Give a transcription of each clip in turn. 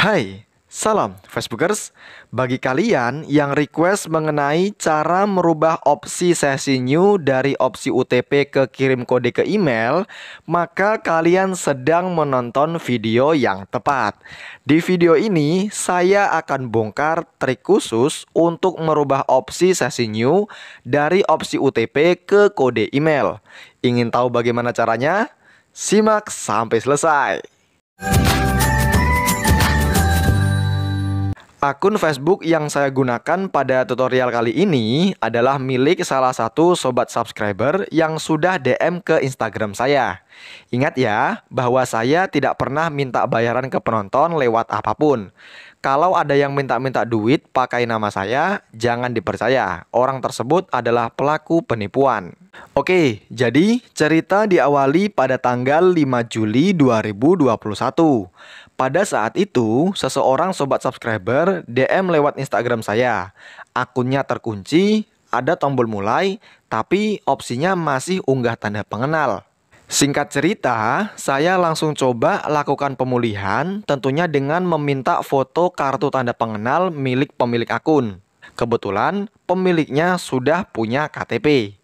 Hai, salam Facebookers. Bagi kalian yang request mengenai cara merubah opsi sesi new dari opsi UTP ke kirim kode ke email, maka kalian sedang menonton video yang tepat. Di video ini, saya akan bongkar trik khusus untuk merubah opsi sesi new dari opsi UTP ke kode email. Ingin tahu bagaimana caranya? Simak sampai selesai. Akun Facebook yang saya gunakan pada tutorial kali ini adalah milik salah satu sobat subscriber yang sudah DM ke Instagram saya. Ingat ya, bahwa saya tidak pernah minta bayaran ke penonton lewat apa pun. Kalau ada yang minta-minta duit pakai nama saya, jangan dipercaya. Orang tersebut adalah pelaku penipuan. Oke, jadi cerita diawali pada tanggal 5 Juli 2021. Pada saat itu, seseorang sobat subscriber DM lewat Instagram saya. Akunnya terkunci, ada tombol mulai, tapi opsinya masih unggah tanda pengenal. Singkat cerita, saya langsung coba lakukan pemulihan, tentunya dengan meminta foto kartu tanda pengenal milik pemilik akun. Kebetulan, pemiliknya sudah punya KTP.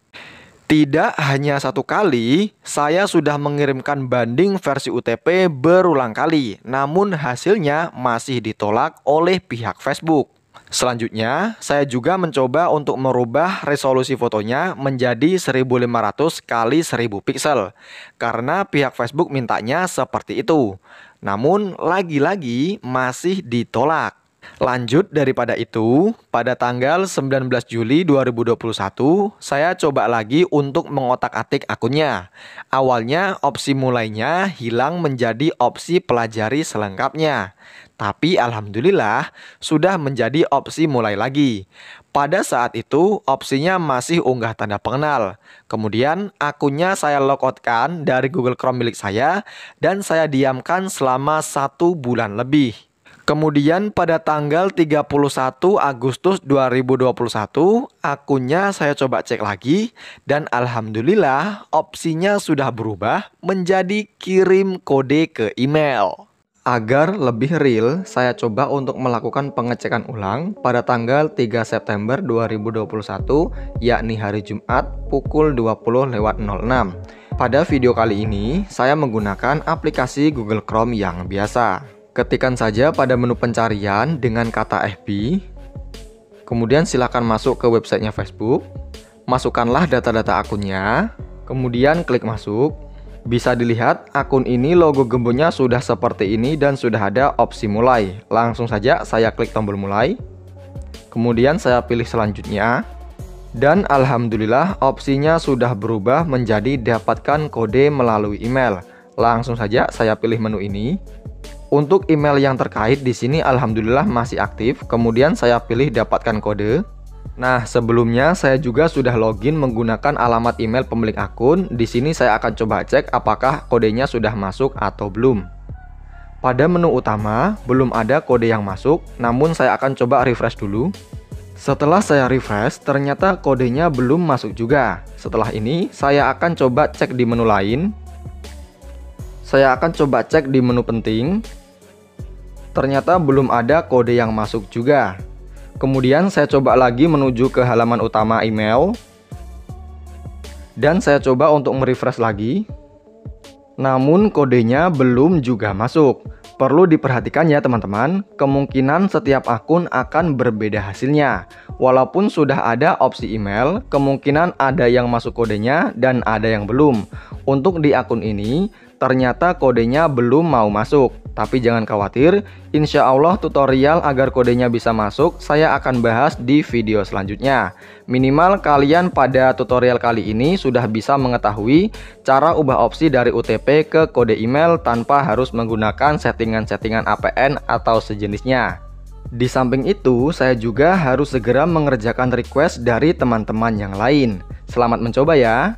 Tidak hanya satu kali, saya sudah mengirimkan banding versi UTP berulang kali, namun hasilnya masih ditolak oleh pihak Facebook. Selanjutnya, saya juga mencoba untuk merubah resolusi fotonya menjadi 1500 kali 1000 pixel karena pihak Facebook mintanya seperti itu. Namun, lagi-lagi masih ditolak. Lanjut daripada itu, pada tanggal 19 Juli 2021, saya coba lagi untuk mengotak-atik akunnya. Awalnya opsi mulainya hilang menjadi opsi pelajari selengkapnya. Tapi alhamdulillah sudah menjadi opsi mulai lagi. Pada saat itu opsinya masih unggah tanda pengenal. Kemudian akunnya saya logoutkan dari Google Chrome milik saya dan saya diamkan selama satu bulan lebih. Kemudian pada tanggal 31 Agustus 2021 akunnya saya coba cek lagi dan alhamdulillah opsinya sudah berubah menjadi kirim kode ke email. Agar lebih real, saya coba untuk melakukan pengecekan ulang pada tanggal 3 September 2021 yakni hari Jumat pukul 20 lewat 06. Pada video kali ini, saya menggunakan aplikasi Google Chrome yang biasa. Ketikkan saja pada menu pencarian dengan kata FB. Kemudian silakan masuk ke websitenya Facebook. Masukkanlah data-data akunnya. Kemudian klik masuk. Bisa dilihat akun ini logo gemboknya sudah seperti ini dan sudah ada opsi mulai. Langsung saja saya klik tombol mulai. Kemudian saya pilih selanjutnya. Dan alhamdulillah opsinya sudah berubah menjadi dapatkan kode melalui email. Langsung saja saya pilih menu ini. Untuk email yang terkait di sini alhamdulillah masih aktif. Kemudian saya pilih dapatkan kode. Nah, sebelumnya saya juga sudah login menggunakan alamat email pemilik akun. Di sini saya akan coba cek apakah kodenya sudah masuk atau belum. Pada menu utama, belum ada kode yang masuk, namun saya akan coba refresh dulu. Setelah saya refresh, ternyata kodenya belum masuk juga. Setelah ini, saya akan coba cek di menu lain. Saya akan coba cek di menu penting. Ternyata belum ada kode yang masuk juga. Kemudian saya coba lagi menuju ke halaman utama email. Dan saya coba untuk merefresh lagi. Namun kodenya belum juga masuk. Perlu diperhatikan ya teman-teman, kemungkinan setiap akun akan berbeda hasilnya. Walaupun sudah ada opsi email, kemungkinan ada yang masuk kodenya dan ada yang belum. Untuk di akun ini, ternyata kodenya belum mau masuk. Tapi jangan khawatir, insya Allah tutorial agar kodenya bisa masuk saya akan bahas di video selanjutnya. Minimal kalian pada tutorial kali ini sudah bisa mengetahui cara ubah opsi dari UTP ke kode email tanpa harus menggunakan settingan-settingan APN atau sejenisnya. Di samping itu, saya juga harus segera mengerjakan request dari teman-teman yang lain. Selamat mencoba ya!